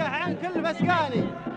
يفقع عن كل مسكاني.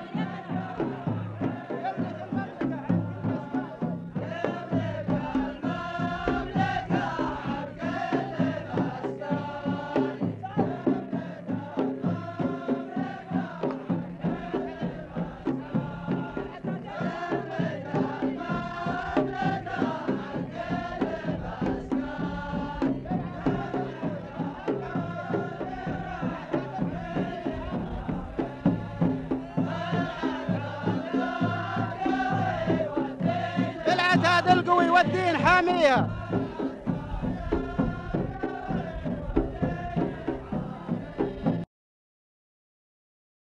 المسكاني العتاد القوي والدين حاميها